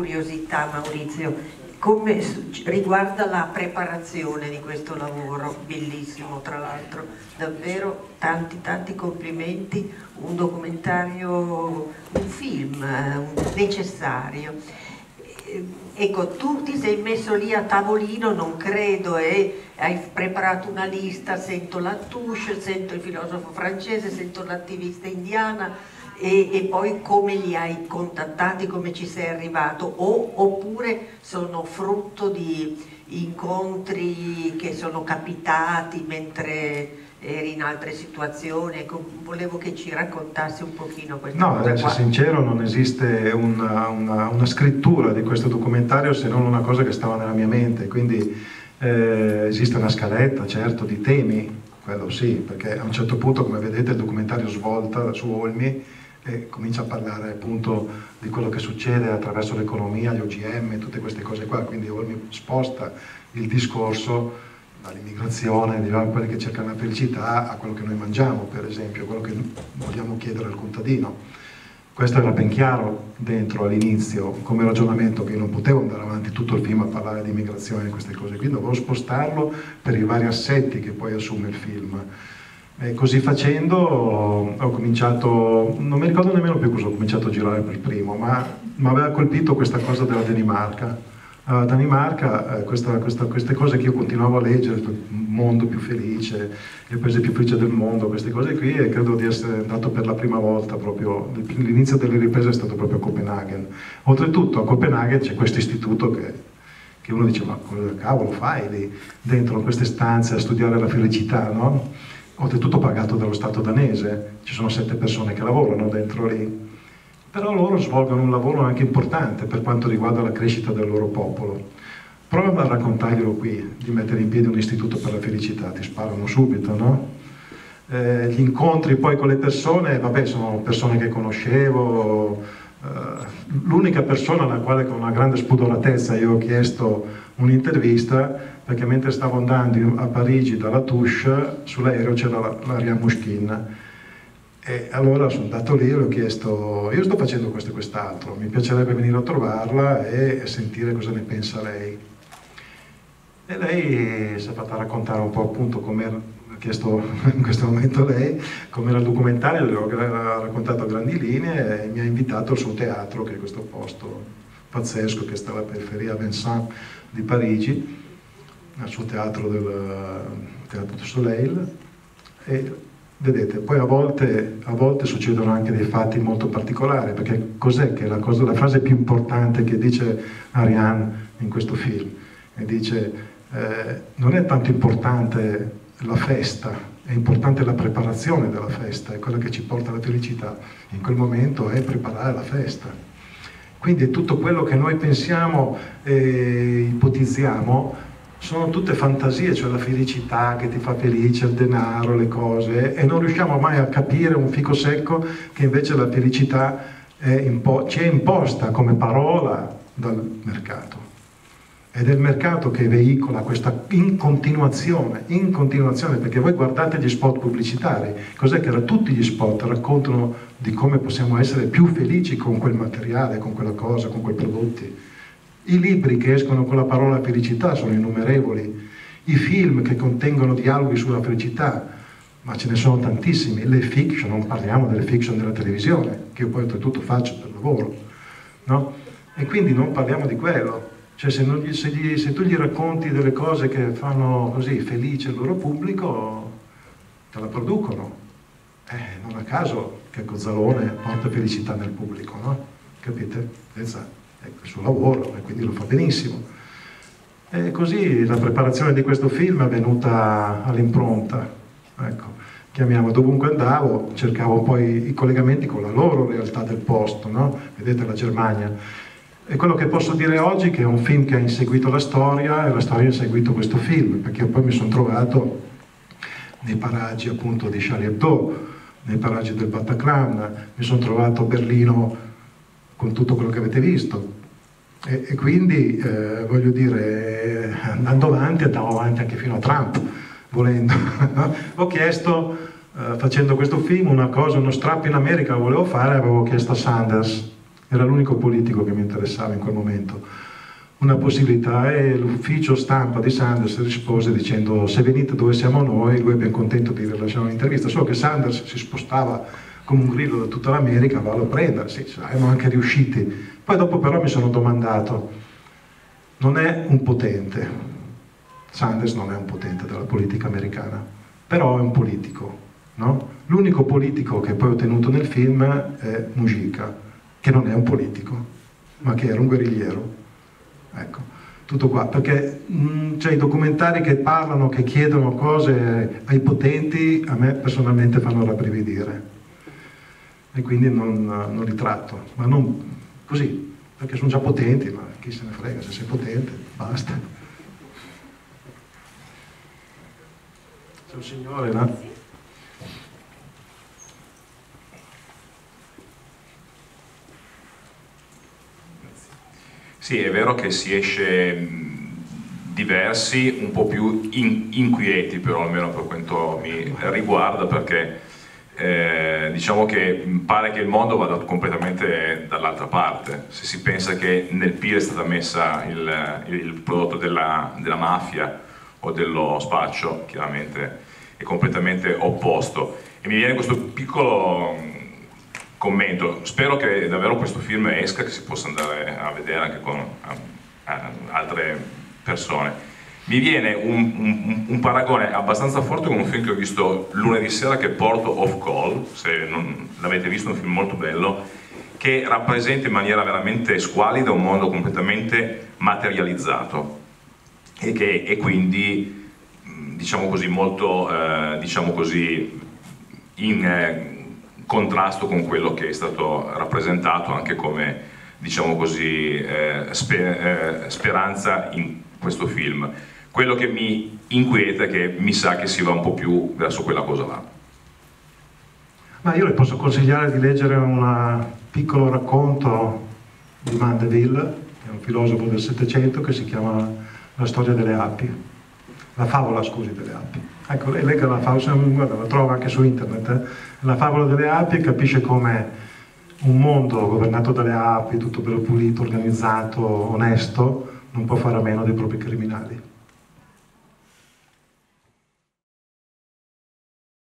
curiosità Maurizio, come riguarda la preparazione di questo lavoro, bellissimo tra l'altro, davvero tanti tanti complimenti, un documentario, un film eh, necessario. Eh, ecco, tu ti sei messo lì a tavolino, non credo, e hai preparato una lista, sento la Touche, sento il filosofo francese, sento l'attivista indiana, e, e, poi come li hai contattati, come ci sei arrivato, o, oppure sono frutto di incontri che sono capitati mentre eri in altre situazioni, ecco, volevo che ci raccontassi un pochino questo. No, ad essere sincero non esiste una, una, una, scrittura di questo documentario se non una cosa che stava nella mia mente, quindi eh, esiste una scaletta certo di temi, quello sì, perché a un certo punto come vedete il documentario svolta su Olmi e comincia a parlare appunto di quello che succede attraverso l'economia, gli OGM, tutte queste cose qua, quindi Olmi sposta il discorso dall'immigrazione, di quelli che cercano la felicità, a quello che noi mangiamo, per esempio, quello che vogliamo chiedere al contadino. Questo era ben chiaro dentro all'inizio come ragionamento che io non potevo andare avanti tutto il film a parlare di immigrazione e queste cose, quindi dovevo spostarlo per i vari assetti che poi assume il film. E così facendo ho cominciato, non mi ricordo nemmeno più cosa ho cominciato a girare per primo, ma mi aveva colpito questa cosa della Danimarca. La Danimarca, eh, questa, questa, queste cose che io continuavo a leggere, il mondo più felice, il paese più felice del mondo, queste cose qui, e credo di essere andato per la prima volta proprio, l'inizio delle riprese è stato proprio a Copenaghen. Oltretutto a Copenaghen c'è questo istituto che, che uno dice ma cosa cavolo fai lì dentro queste stanze a studiare la felicità, no? Oltretutto pagato dallo Stato danese, ci sono sette persone che lavorano dentro lì, però loro svolgono un lavoro anche importante per quanto riguarda la crescita del loro popolo. Prova a raccontarglielo qui, di mettere in piedi un istituto per la felicità, ti sparano subito, no? Eh, gli incontri poi con le persone, vabbè, sono persone che conoscevo, l'unica persona alla quale con una grande spudoratezza io ho chiesto un'intervista perché mentre stavo andando a Parigi dalla Touche sull'aereo c'era l'Ariane Mushkin e allora sono andato lì e le ho chiesto io sto facendo questo e quest'altro mi piacerebbe venire a trovarla e sentire cosa ne pensa lei e lei si è fatta raccontare un po' appunto come ha chiesto in questo momento lei come era il documentario, le ho raccontato a grandi linee e mi ha invitato al suo teatro che è questo posto pazzesco che sta alla periferia Vincent di Parigi al suo teatro del Teatro du Soleil e vedete, poi a volte, a volte, succedono anche dei fatti molto particolari perché cos'è che la, cosa, la frase più importante che dice Ariane in questo film? E dice eh, non è tanto importante la festa, è importante la preparazione della festa, è quella che ci porta alla felicità, in quel momento è preparare la festa. Quindi tutto quello che noi pensiamo e ipotizziamo sono tutte fantasie, cioè la felicità che ti fa felice, il denaro, le cose, e non riusciamo mai a capire un fico secco che invece la felicità impo- ci è imposta come parola dal mercato. Ed è il mercato che veicola questa in continuazione, in continuazione, perché voi guardate gli spot pubblicitari, cos'è che tutti gli spot raccontano di come possiamo essere più felici con quel materiale, con quella cosa, con quei prodotti? I libri che escono con la parola felicità sono innumerevoli, i film che contengono dialoghi sulla felicità, ma ce ne sono tantissimi, le fiction, non parliamo delle fiction della televisione, che io poi oltretutto faccio per lavoro, no? E quindi non parliamo di quello, cioè se, gli, se, gli, se, tu gli racconti delle cose che fanno così felice il loro pubblico, te la producono. Eh, non a caso che Gozzalone porta felicità nel pubblico, no? Capite? Esatto ecco, il suo lavoro e quindi lo fa benissimo. E così la preparazione di questo film è venuta all'impronta, ecco, chiamiamo dovunque andavo, cercavo poi i collegamenti con la loro realtà del posto, no? vedete la Germania. E quello che posso dire oggi è che è un film che ha inseguito la storia e la storia ha inseguito questo film, perché poi mi sono trovato nei paraggi appunto di Charlie Hebdo, nei paraggi del Bataclan, mi sono trovato a Berlino con tutto quello che avete visto. E, e quindi, eh, voglio dire, andando avanti, andavo avanti anche fino a Trump, volendo. Ho chiesto, eh, facendo questo film, una cosa, uno strappo in America volevo fare, avevo chiesto a Sanders, era l'unico politico che mi interessava in quel momento, una possibilità e l'ufficio stampa di Sanders rispose dicendo se venite dove siamo noi, lui è ben contento di rilasciare un'intervista, solo che Sanders si spostava come un grillo da tutta l'America, vallo a prendere, sì, siamo anche riusciti. Poi dopo però mi sono domandato, non è un potente, Sanders non è un potente della politica americana, però è un politico, no? L'unico politico che poi ho tenuto nel film è Mujica, che non è un politico, ma che era un guerrigliero. Ecco, tutto qua, perché mh, mm, cioè, i documentari che parlano, che chiedono cose ai potenti, a me personalmente fanno rabbrividire. E quindi non, non li tratto, ma non così, perché sono già potenti, ma chi se ne frega, se sei potente, basta. C'è un signore? No? Sì, è vero che si esce diversi, un po' più in, inquieti però, almeno per quanto mi riguarda, perché eh, diciamo che pare che il mondo vada completamente dall'altra parte. Se si pensa che nel PIL è stata messa il, il prodotto della, della mafia o dello spaccio, chiaramente è completamente opposto. E mi viene questo piccolo commento, spero che davvero questo film esca, che si possa andare a vedere anche con a, a altre persone. Mi viene un, un, un, paragone abbastanza forte con un film che ho visto lunedì sera che è Porto of Call, se non l'avete visto è un film molto bello, che rappresenta in maniera veramente squalida un mondo completamente materializzato e che è quindi diciamo così molto eh, diciamo così in eh, contrasto con quello che è stato rappresentato anche come diciamo così, eh, sper eh, speranza in questo film. Quello che mi inquieta è che mi sa che si va un po' più verso quella cosa là. Ma io le posso consigliare di leggere un piccolo racconto di Mandeville, è un filosofo del Settecento, che si chiama La storia delle api, la favola, scusi, delle api. Ecco, lei legga la favola, guarda, la trova anche su internet, eh? la favola delle api e capisce come un mondo governato dalle api, tutto bello pulito, organizzato, onesto, non può fare a meno dei propri criminali.